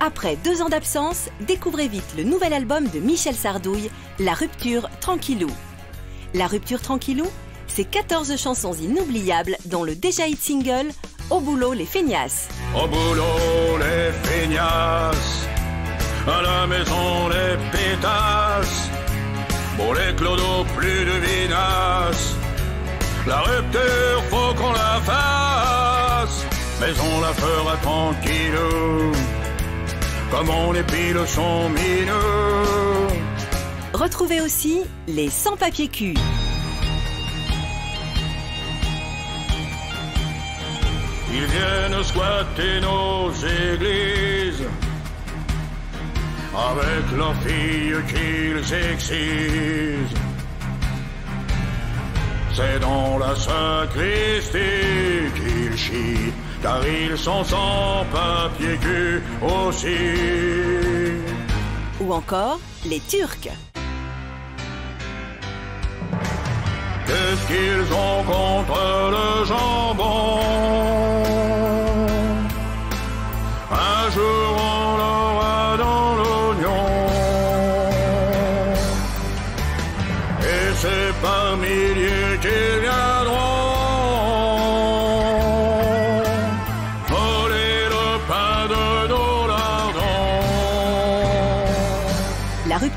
Après deux ans d'absence, découvrez vite le nouvel album de Michel Sardouille, La Rupture Tranquillou. La Rupture Tranquillou, c'est 14 chansons inoubliables dont le déjà hit single Au boulot les feignasses. Au boulot les feignasses, à la maison les pétasses, pour les clodos plus de vinasse. La rupture faut qu'on la fasse, mais on la fera tranquillou, comme on épile son minot. Retrouvez aussi les sans-papiers cul. Ils viennent squatter nos églises avec leurs filles qu'ils excisent. C'est dans la sacristie qu'ils chient, car ils sont sans papier cul aussi. Ou encore les Turcs. Qu'est-ce qu'ils ont contre le jambon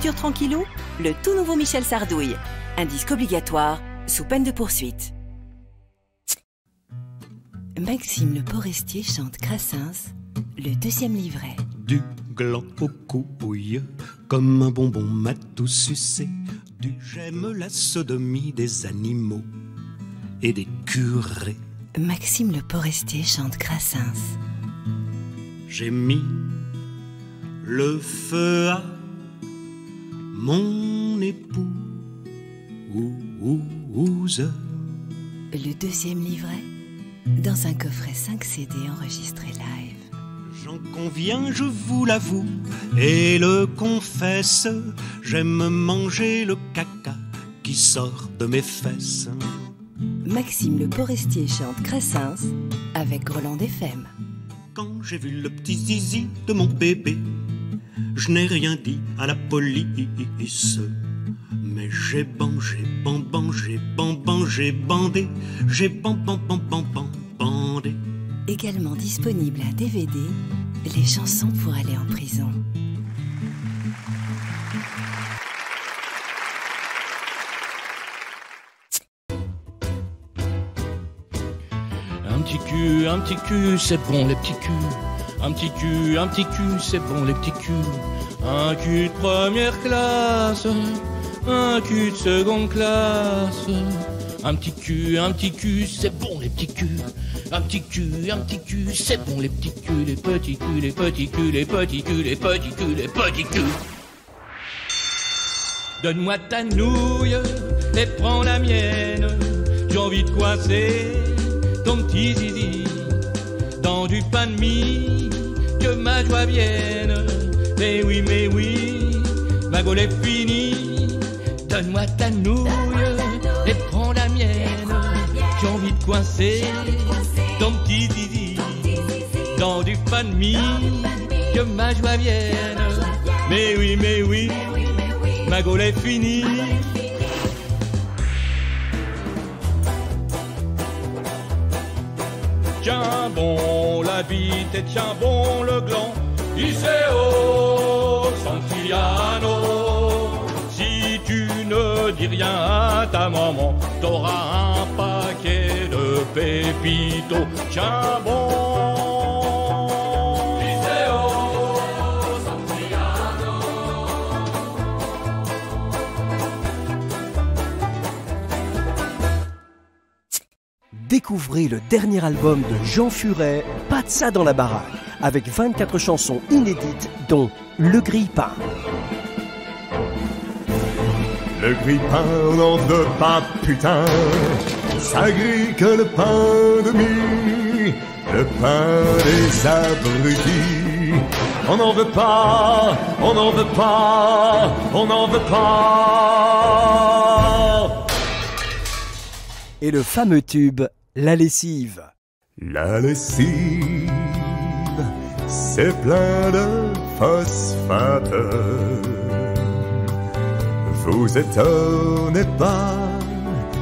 Tranquillou, le tout nouveau Michel Sardouille. Un disque obligatoire sous peine de poursuite. Maxime Le Forestier chante Crassens, le deuxième livret. Du gland aux couilles, comme un bonbon m'a tout sucé. Du j'aime la sodomie des animaux et des curés. Maxime Le Forestier chante Crassens. J'ai mis le feu à mon époux. Le deuxième livret dans un coffret 5 CD enregistré live. J'en conviens, je vous l'avoue, et le confesse, j'aime manger le caca qui sort de mes fesses. Maxime Le Forestier chante Crassens avec Roland FM. Quand j'ai vu le petit zizi de mon bébé, je n'ai rien dit à la police. Mais j'ai ban, j'ai ban, ban, j'ai ban, ban, j'ai bandé, j'ai ban, ban, ban, ban, ban, bandé. Également disponible à DVD, les chansons pour aller en prison. Un petit cul, un petit cul, c'est bon les petits culs. Un petit cul, un petit cul, c'est bon les petits Un cul de première classe, un cul de seconde classe. Un petit cul, un petit cul, c'est bon les petits culs. Un petit cul, un petit cul, c'est bon les petits culs, les petits culs, les petits culs, les petits culs, les petits culs, les petits culs. Donne-moi ta nouille et prends la mienne. J'ai envie de coincer ton petit zizi dans du pain de mie. Que ma joie vienne. Mais oui, mais oui, ma gaule est finie. Donne-moi ta nouille et prends la mienne. J'ai envie de coincer ton petit zizi dans du pain de mie. Que ma joie vienne. Mais oui, mais oui, ma gaule est finie. Tiens bon la bite et tiens bon le gland. Iseo Santillano. Si tu ne dis rien à ta maman, t'auras un paquet de pépitos. Tiens bon. Découvrez le dernier album de Jean Furet, Pas de ça dans la baraque, avec 24 chansons inédites, dont Le Grille-Pain. Le grille-pain, on n'en veut pas, putain. Ça grille que le pain de mie, le pain des abrutis. On n'en veut pas, on n'en veut pas, on n'en veut pas. Et le fameux tube La lessive. La lessive, c'est plein de phosphate. Vous étonnez pas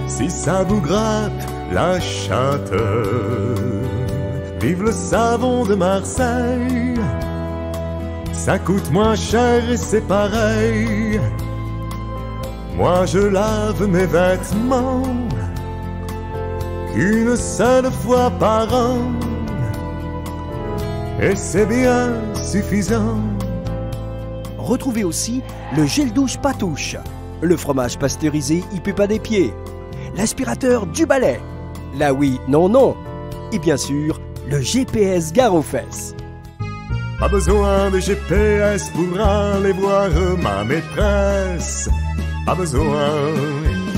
si ça vous gratte la chatte. Vive le savon de Marseille, ça coûte moins cher et c'est pareil. Moi je lave mes vêtements une seule fois par an. Et c'est bien suffisant. Retrouvez aussi le gel douche patouche, le fromage pasteurisé il pas des pieds, l'aspirateur du balai, la oui, non, non, et bien sûr le GPS gare aux fesses. Pas besoin de GPS pour aller voir ma maîtresse. Pas besoin.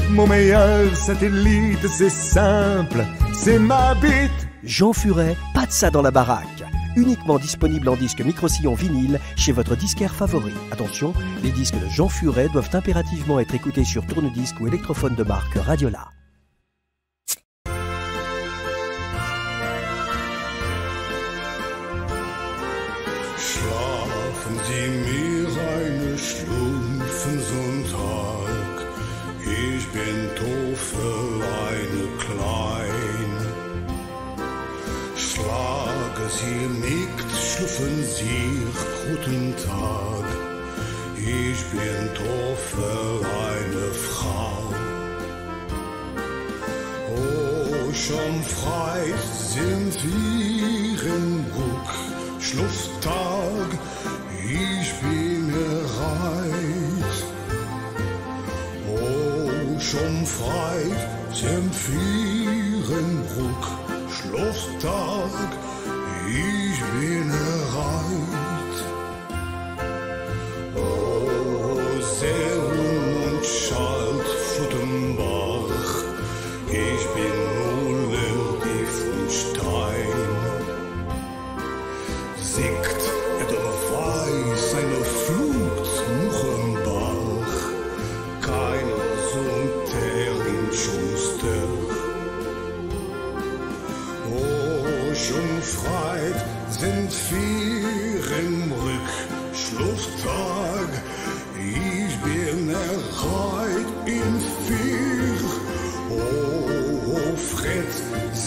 Mon meilleur satellite, c'est simple, c'est ma bite. Jean Furet, pas de ça dans la baraque. Uniquement disponible en disque micro-sillon vinyle chez votre disquaire favori. Attention, les disques de Jean Furet doivent impérativement être écoutés sur tourne-disque ou électrophone de marque Radiola. Schlufen Sie guten Tag, ich bin Toffeleine Frau. Oh, schon frei sind wir im Ruck, Schlufttag, ich bin bereit. Oh, schon frei sind wir im Ruck, Schlufttag, ich bin bereit.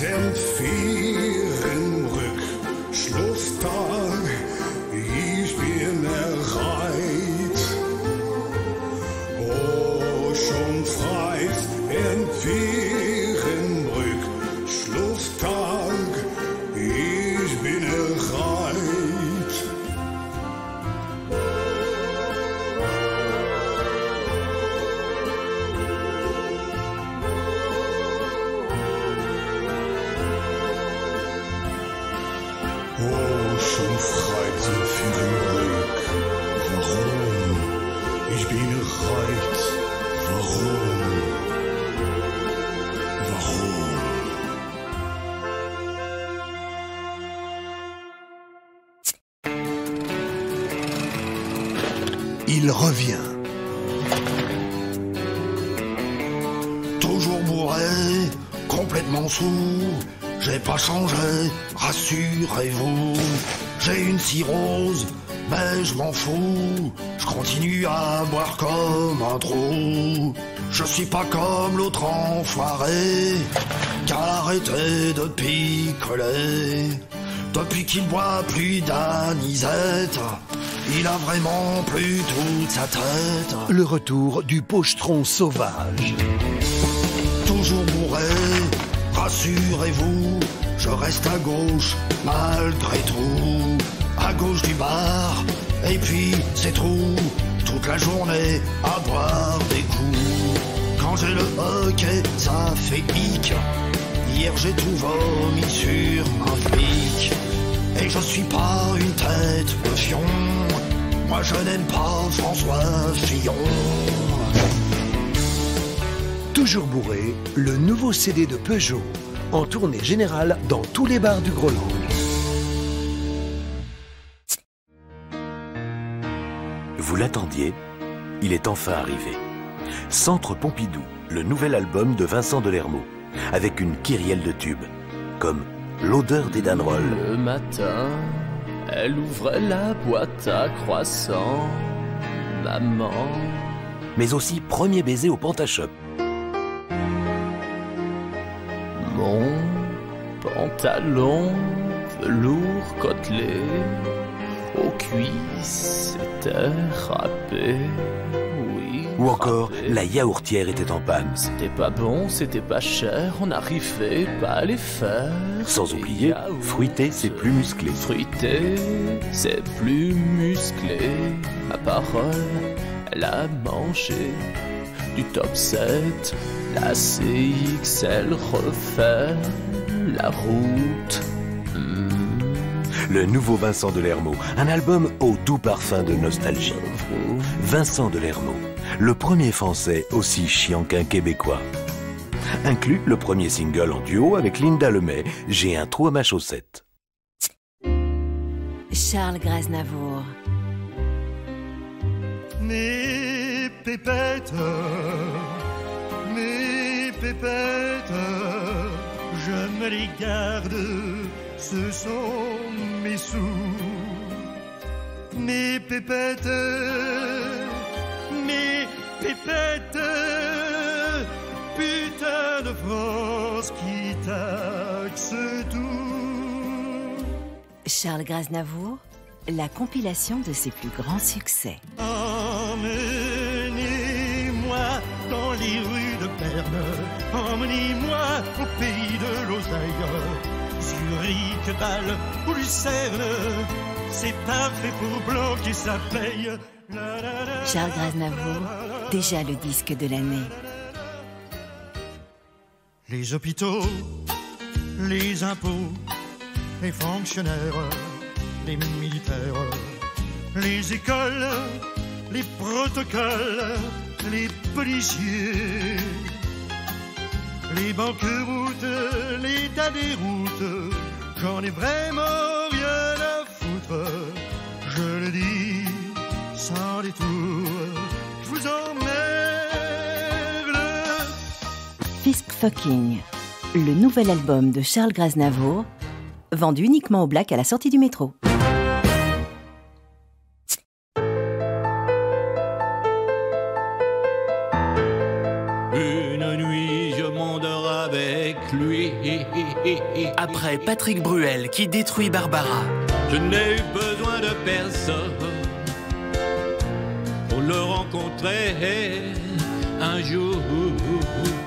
selfie. Ich bin? Il revient. Toujours bourré, complètement sous, j'ai pas changé, rassurez-vous. J'ai une cirrhose, mais je m'en fous. Je continue à boire comme un trou. Je suis pas comme l'autre enfoiré, a arrêté de picoler. Depuis qu'il boit plus d'anisette, il a vraiment plus toute sa tête. Le retour du pochetron sauvage. Toujours bourré, rassurez-vous, je reste à gauche malgré tout. À gauche du bar, et puis c'est tout. Toute la journée à boire des coups. Quand j'ai le hockey, ça fait hic. Hier j'ai tout vomi sur un flic. Et je suis pas une tête de fion. Moi je n'aime pas François Fillon. Toujours bourré, le nouveau CD de Peugeot, en tournée générale dans tous les bars du Groland. Vous l'attendiez Il est enfin arrivé. Centre Pompidou, le nouvel album de Vincent Delermeau, avec une kyrielle de tubes, comme L'odeur des Danrolles, Le matin, Elle ouvrait la boîte à croissant. Maman. Mais aussi premier baiser au Pantashop. Pantalon velours côtelé aux cuisses était râpé. Oui. Ou encore, râpé. la yaourtière était en panne. C'était pas bon, c'était pas cher, on n'arrivait pas à les faire. Sans Les oublier, yaourts. fruité, c'est plus musclé. Fruité, c'est plus musclé. Ma parole, elle a mangé du top 7. La CXL refait la route. Hmm, Le nouveau Vincent Delermo, un album au doux parfum de nostalgie. Vincent Delermo, le premier français aussi chiant qu'un québécois. Inclut le premier single en duo avec Linda Lemay, J'ai un trou à ma chaussette. Charles Graznavour. Mes pépettes, mes pépettes, je me les garde, ce sont mes sous. Mes pépettes, mes pépettes, putain de France qui taxe tout. Charles Graznavour, la compilation de ses plus grands succès. Emmenez-moi dans les rues de Berne, emmenez-moi au pays de l'oseille. Zurich, Bâle ou Lucerne, c'est parfait pour bloquer sa paye. Charles Graznavour, déjà le disque de l'année. Les hôpitaux, les impôts, les fonctionnaires, les militaires, les écoles, les protocoles, les policiers, les banqueroutes, l'état des routes, j'en ai vraiment rien à foutre. Je le dis sans détour, je vous emmerde. Fisk Fucking, le nouvel album de Charles Graznavour, vendu uniquement au black à la sortie du métro. Après Patrick Bruel qui détruit Barbara. Je n'ai eu besoin de personne pour le rencontrer un jour.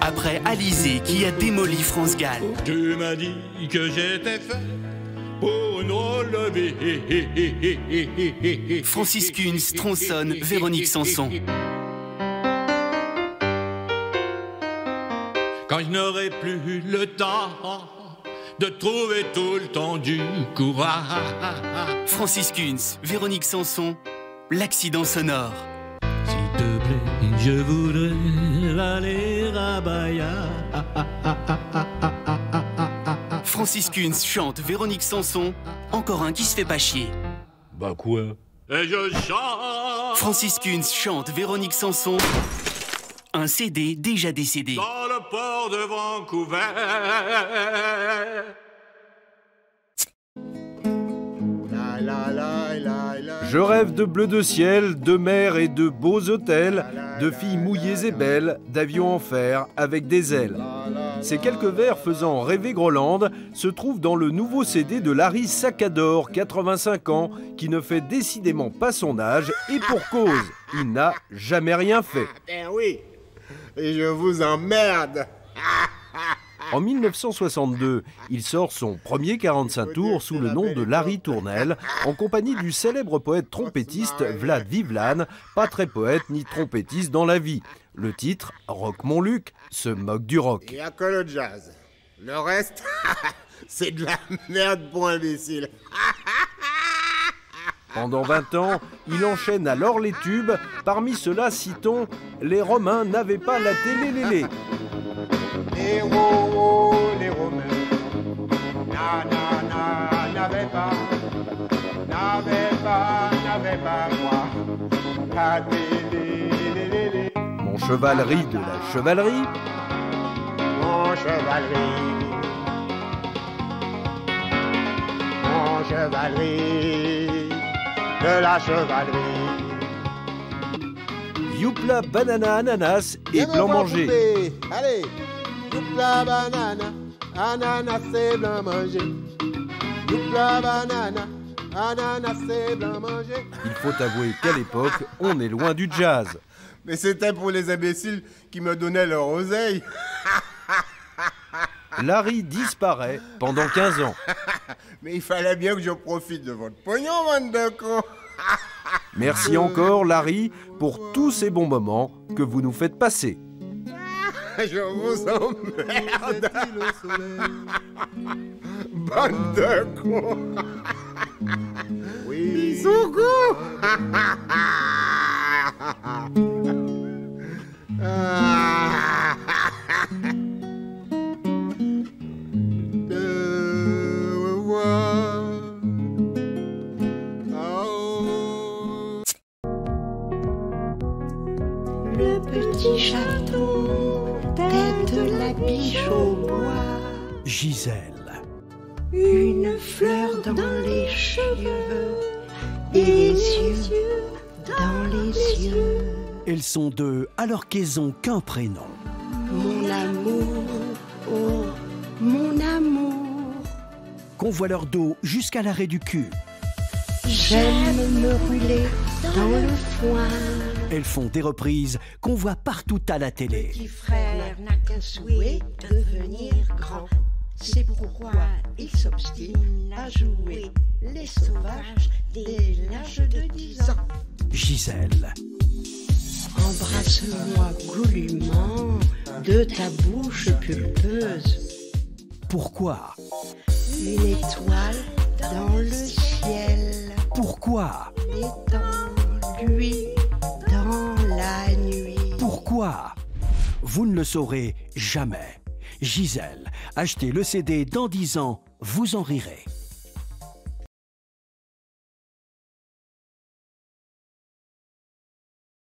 Après Alizé qui a démoli France Gall. Tu m'as dit que j'étais fait pour une drôle de vie. Francis Kunz tronçonne Véronique Sanson. Quand je n'aurai plus le temps de trouver tout le temps du courage. Francis Kunz, Véronique Sanson, l'accident sonore. S'il te plaît, je voudrais aller à Bahia. Francis Kunz chante Véronique Sanson, encore un qui se fait pas chier. Bah quoi? Et je chante Francis Kunz chante Véronique Sanson, un CD déjà décédé. dans port de Vancouver. Je rêve de bleu de ciel, de mer et de beaux hôtels, de filles mouillées et belles, d'avions en fer avec des ailes. Ces quelques vers faisant rêver Groland se trouvent dans le nouveau CD de Larry Sacador, 85 ans, qui ne fait décidément pas son âge et pour cause, il n'a jamais rien fait. Ben oui, et je vous emmerde. En 1962, il sort son premier 45 tours sous le nom de Larry Tournel, en compagnie du célèbre poète trompettiste Vlad Vivlan, pas très poète ni trompettiste dans la vie. Le titre, Rock mon Luc, se moque du rock. Il n'y a que le jazz. Le reste, c'est de la merde pour imbécile. Pendant 20 ans, il enchaîne alors les tubes. Parmi ceux-là, citons Les Romains n'avaient pas la télé-lélé. Les wow, wow, les Romains. Pas, pas, pas moi. La télé. Mon chevalerie de la chevalerie. Mon chevalerie. Mon chevalerie, de la chevalerie. Youpla, banana, ananas et blanc manger. poupée. Allez, youpla banana, ananas et blanc manger. Youpla banana, ananas et blanc manger. Il faut avouer qu'à l'époque, on est loin du jazz. Mais c'était pour les imbéciles qui me donnaient leur oseille. Larry disparaît pendant 15 ans. Mais il fallait bien que je profite de votre pognon, bande de cons. Merci encore, Larry, pour tous ces bons moments que vous nous faites passer. Je vous emmerde. Bande de cons. Oui. Bisous, cheveux et les yeux dans les yeux. Elles sont deux alors qu'elles ont qu'un prénom. Mon amour, oh, mon amour, Qu'on voit leur dos jusqu'à l'arrêt du cul. j'aime me rouler dans le foin. Elles font des reprises qu'on voit partout à la télé. Petit frère n'a qu'un souhait, devenir grand. C'est pourquoi il s'obstine à jouer les sauvages dès l'âge de 10 ans. Gisèle. Embrasse-moi goulûment de ta bouche pulpeuse. Pourquoi? Une étoile dans le ciel, Pourquoi? Lui dans la nuit. Pourquoi? Vous ne le saurez jamais. Gisèle, achetez le CD dans 10 ans, vous en rirez.